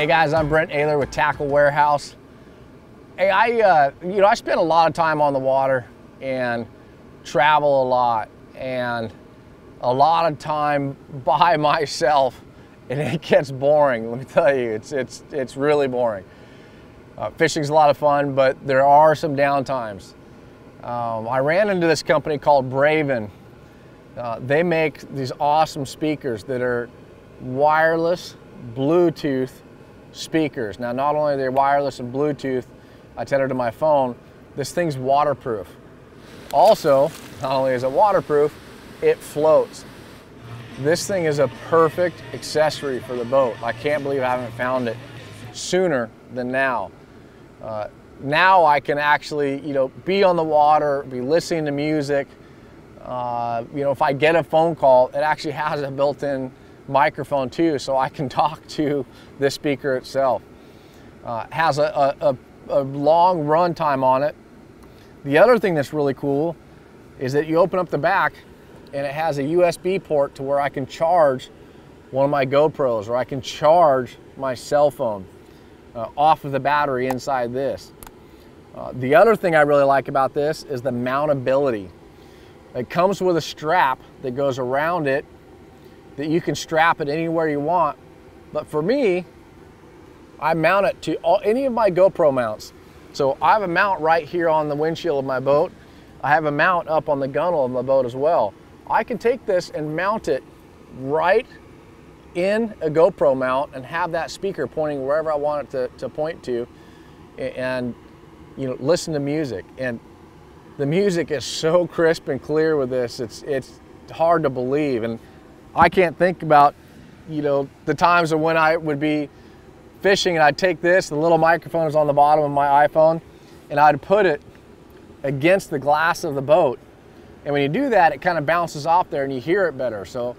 Hey guys, I'm Brent Ehrler with Tackle Warehouse. Hey, I uh, you know I spend a lot of time on the water and travel a lot and a lot of time by myself, and it gets boring. Let me tell you, it's it's it's really boring. Uh, fishing's a lot of fun, but there are some downtimes. Um, I ran into this company called Braven. Uh, they make these awesome speakers that are wireless Bluetooth speakers. Now, not only are they wireless and Bluetooth, I tether to my phone, this thing's waterproof. Also, not only is it waterproof, it floats. This thing is a perfect accessory for the boat. I can't believe I haven't found it sooner than now. Uh, now I can actually, you know, be on the water, be listening to music. Uh, you know, if I get a phone call, it actually has a built-in microphone too, so I can talk to the speaker itself. Uh, has a, a, a long run time on it. The other thing that's really cool is that you open up the back and it has a USB port to where I can charge one of my GoPros or I can charge my cell phone uh, off of the battery inside this. Uh, the other thing I really like about this is the mountability. It comes with a strap that goes around it that you can strap it anywhere you want. But for me, I mount it to all, any of my GoPro mounts. So I have a mount right here on the windshield of my boat. I have a mount up on the gunnel of my boat as well. I can take this and mount it right in a GoPro mount and have that speaker pointing wherever I want it to, to point to and you know listen to music and the music is so crisp and clear with this it's it's hard to believe and I can't think about you know the times of when I would be fishing and I'd take this the little microphone is on the bottom of my iPhone and I'd put it against the glass of the boat and when you do that it kind of bounces off there and you hear it better so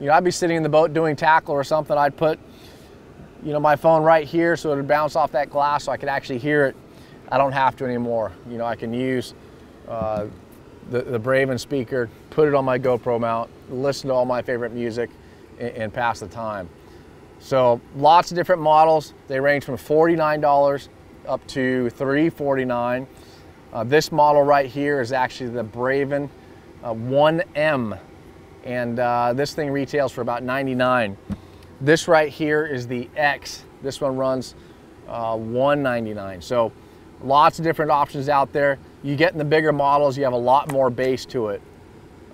you know, I'd be sitting in the boat doing tackle or something. I'd put, you know, my phone right here so it would bounce off that glass so I could actually hear it. I don't have to anymore. You know, I can use uh, the, the Braven speaker, put it on my GoPro mount, listen to all my favorite music, and, and pass the time. So lots of different models. They range from $49 up to 349. Uh, this model right here is actually the Braven uh, 1M and uh, this thing retails for about 99. this right here is the X this one runs uh, 199 so lots of different options out there you get in the bigger models you have a lot more bass to it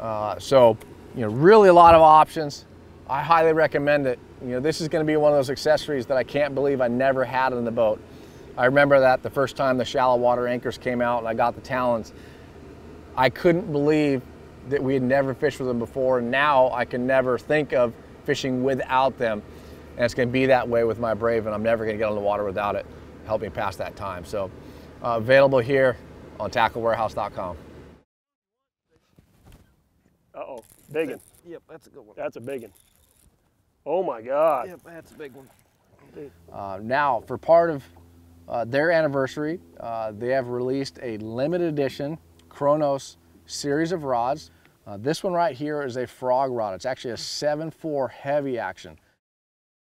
uh, so you know really a lot of options I highly recommend it you know this is going to be one of those accessories that I can't believe I never had in the boat I remember that the first time the shallow water anchors came out and I got the talons I couldn't believe that we had never fished with them before. And now I can never think of fishing without them. And it's going to be that way with my Braven, and I'm never going to get on the water without it helping pass that time. So uh, available here on tacklewarehouse.com. Uh-oh, big one. Yep, that's a good one. That's a big one. Oh my God. Yep, that's a big one. Uh, now, for part of uh, their anniversary, uh, they have released a limited edition Kronos series of rods. Uh, this one right here is a frog rod. It's actually a 7.4 heavy action.